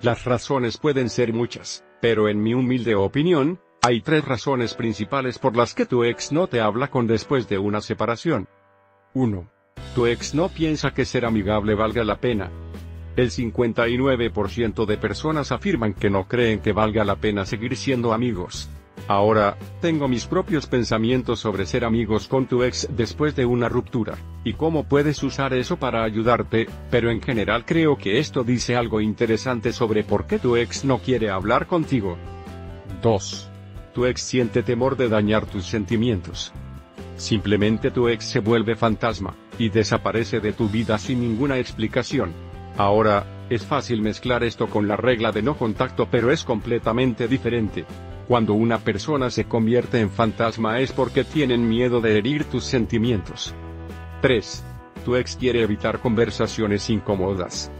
Las razones pueden ser muchas, pero en mi humilde opinión, hay tres razones principales por las que tu ex no te habla con después de una separación. 1. Tu ex no piensa que ser amigable valga la pena. El 59% de personas afirman que no creen que valga la pena seguir siendo amigos. Ahora, tengo mis propios pensamientos sobre ser amigos con tu ex después de una ruptura, y cómo puedes usar eso para ayudarte, pero en general creo que esto dice algo interesante sobre por qué tu ex no quiere hablar contigo. 2. Tu ex siente temor de dañar tus sentimientos. Simplemente tu ex se vuelve fantasma, y desaparece de tu vida sin ninguna explicación. Ahora, es fácil mezclar esto con la regla de no contacto pero es completamente diferente. Cuando una persona se convierte en fantasma es porque tienen miedo de herir tus sentimientos. 3. Tu ex quiere evitar conversaciones incómodas.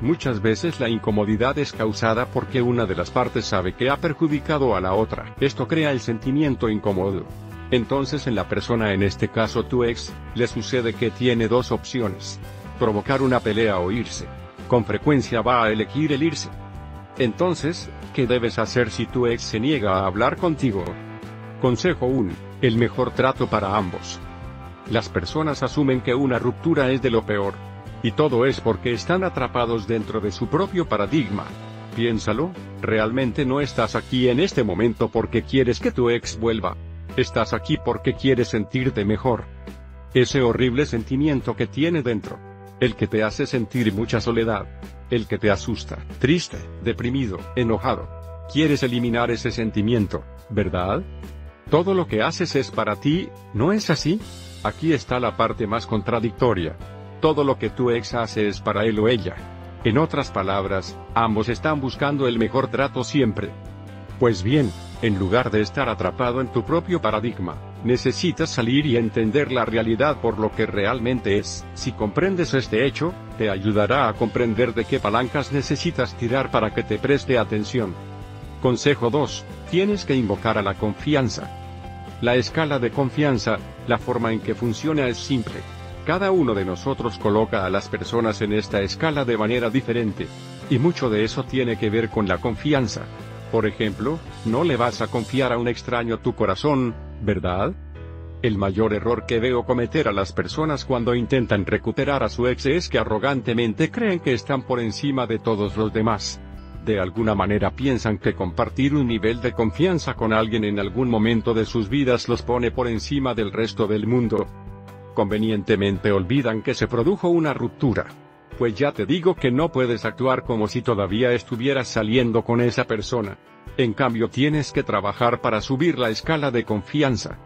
Muchas veces la incomodidad es causada porque una de las partes sabe que ha perjudicado a la otra. Esto crea el sentimiento incómodo. Entonces en la persona en este caso tu ex, le sucede que tiene dos opciones. Provocar una pelea o irse. Con frecuencia va a elegir el irse. Entonces, ¿qué debes hacer si tu ex se niega a hablar contigo? Consejo 1. El mejor trato para ambos. Las personas asumen que una ruptura es de lo peor. Y todo es porque están atrapados dentro de su propio paradigma. Piénsalo, realmente no estás aquí en este momento porque quieres que tu ex vuelva. Estás aquí porque quieres sentirte mejor. Ese horrible sentimiento que tiene dentro. El que te hace sentir mucha soledad el que te asusta, triste, deprimido, enojado. Quieres eliminar ese sentimiento, ¿verdad? Todo lo que haces es para ti, ¿no es así? Aquí está la parte más contradictoria. Todo lo que tu ex hace es para él o ella. En otras palabras, ambos están buscando el mejor trato siempre. Pues bien, en lugar de estar atrapado en tu propio paradigma, necesitas salir y entender la realidad por lo que realmente es. Si comprendes este hecho, te ayudará a comprender de qué palancas necesitas tirar para que te preste atención. Consejo 2. Tienes que invocar a la confianza. La escala de confianza, la forma en que funciona es simple. Cada uno de nosotros coloca a las personas en esta escala de manera diferente. Y mucho de eso tiene que ver con la confianza. Por ejemplo, no le vas a confiar a un extraño tu corazón, ¿verdad? El mayor error que veo cometer a las personas cuando intentan recuperar a su ex es que arrogantemente creen que están por encima de todos los demás. De alguna manera piensan que compartir un nivel de confianza con alguien en algún momento de sus vidas los pone por encima del resto del mundo. Convenientemente olvidan que se produjo una ruptura pues ya te digo que no puedes actuar como si todavía estuvieras saliendo con esa persona. En cambio tienes que trabajar para subir la escala de confianza.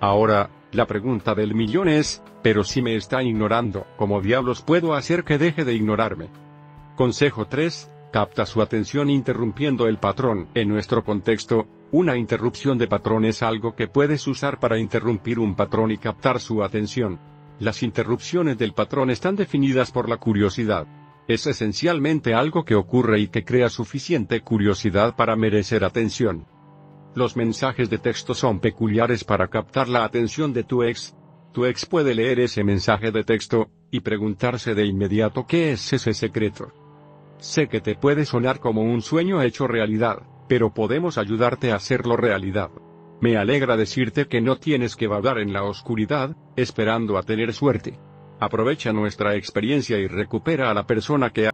Ahora, la pregunta del millón es, pero si me está ignorando, ¿cómo diablos puedo hacer que deje de ignorarme? Consejo 3. Capta su atención interrumpiendo el patrón. En nuestro contexto, una interrupción de patrón es algo que puedes usar para interrumpir un patrón y captar su atención. Las interrupciones del patrón están definidas por la curiosidad. Es esencialmente algo que ocurre y que crea suficiente curiosidad para merecer atención. Los mensajes de texto son peculiares para captar la atención de tu ex. Tu ex puede leer ese mensaje de texto, y preguntarse de inmediato qué es ese secreto. Sé que te puede sonar como un sueño hecho realidad, pero podemos ayudarte a hacerlo realidad. Me alegra decirte que no tienes que vagar en la oscuridad, esperando a tener suerte. Aprovecha nuestra experiencia y recupera a la persona que